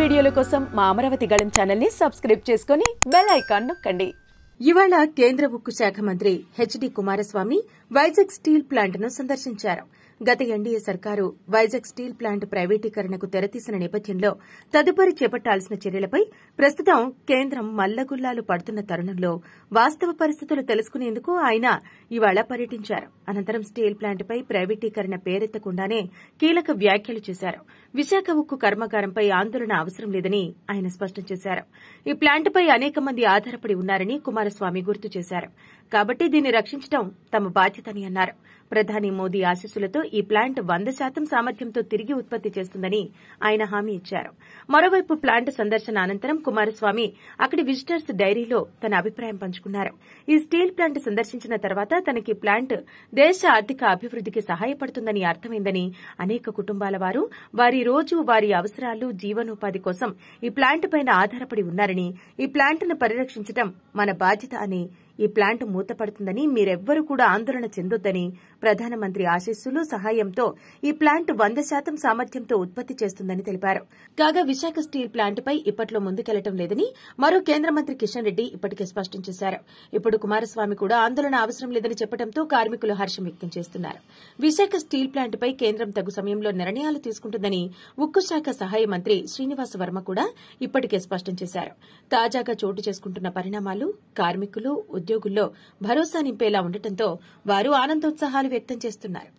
వీడియోల కోసం మా అమరావతి గళం ఛానల్ని సబ్స్క్రైబ్ చేసుకుని బెల్ ఐకాన్ నొక్కండి. ఇవాళ కేంద్ర ఉక్కు శాఖ మంత్రి హెచ్డి కుమారస్వామి వైజాగ్ స్టీల్ ప్లాంట్ను సందర్శించారు. గత ఎన్డీఏ సర్కారు వైజాగ్ స్టీల్ ప్లాంట్ ప్రైవేటీకరణకు తెరతీసిన నేపథ్యంలో తదుపరి చేపట్టాల్సిన చర్యలపై ప్రస్తుతం కేంద్రం మల్లగుల్లాలు పడుతున్న తరుణంలో వాస్తవ పరిస్థితులు తెలుసుకునేందుకు ఆయన ఇవాళ పర్యటించారు. అనంతరం స్టీల్ ప్లాంట్పై ప్రైవేటీకరణ పేరెత్తకుండానే కీలక వ్యాఖ్యలు చేశారు. విశాఖ ఉక్కు కర్మాగారంపై ఆందోళన అవసరం లేదని ఆయన స్పష్టం చేశారు. ఈ ప్లాంట్పై అనేక మంది ఆధారపడి ఉన్నారని కుమారస్వామి గుర్తు చేశారు. కాబట్టి దీన్ని రక్షించడం తమ బాధ్యతని అన్నారు. ప్రధాని మోదీ ఆశీస్సులతో ఈ ప్లాంట్ వంద శాతం సామర్థ్యంతో తిరిగి ఉత్పత్తి చేస్తుందని ఆయన హామీ ఇచ్చారు. మరోవైపు ప్లాంట్ సందర్శన అనంతరం కుమారస్వామి అక్కడి విజిటర్స్ డైరీలో తన అభిప్రాయం పంచుకున్నారు. ఈ స్టీల్ ప్లాంట్ సందర్శించిన తర్వాత తనకి ప్లాంట్ దేశ ఆర్థిక అభివృద్దికి సహాయపడుతుందని అర్థమైందని అనేక కుటుంబాల వారు వారి రోజు వారి అవసరాలు జీవనోపాధి కోసం ఈ ప్లాంట్ పైన ఆధారపడి ఉన్నారని ఈ ప్లాంట్ను పరిరక్షించడం మన బాధ్యత బాధ్యత అని ఈ ప్లాంట్ మూతపడుతుందని మీరెవ్వరూ కూడా ఆందోళన చెందొద్దని ప్రధానమంత్రి ఆశీస్సులు సహాయంతో ఈ ప్లాంట్ వంద శాతం సామర్థ్యంతో ఉత్పత్తి చేస్తుందని తెలిపారు. కాగా విశాఖ స్టీల్ ప్లాంట్పై ఇప్పట్లో ముందుకెళ్ళటం లేదని మరో కేంద్ర మంత్రి కిషన్ రెడ్డి ఇప్పటికే స్పష్టం చేశారు. ఇప్పుడు కుమారస్వామి కూడా ఆందోళన అవసరం లేదని చెప్పడంతో కార్మికులు హర్షం వ్యక్తం చేస్తున్నారు. విశాఖ స్టీల్ ప్లాంట్పై కేంద్రం తగు సమయంలో నిర్ణయాలు తీసుకుంటుందని ఉక్కు శాఖ సహాయ మంత్రి శ్రీనివాస వర్మ కూడా ఇప్పటికే స్పష్టం చేశారు. తాజాగా చోటు చేసుకుంటున్న పరిణామాలు కార్మికులు ఉద్యోగుల్లో భరోసా నింపేలా ఉండటంతో వారు ఆనందోత్సాహాలు వ్యక్తం చేస్తున్నారు.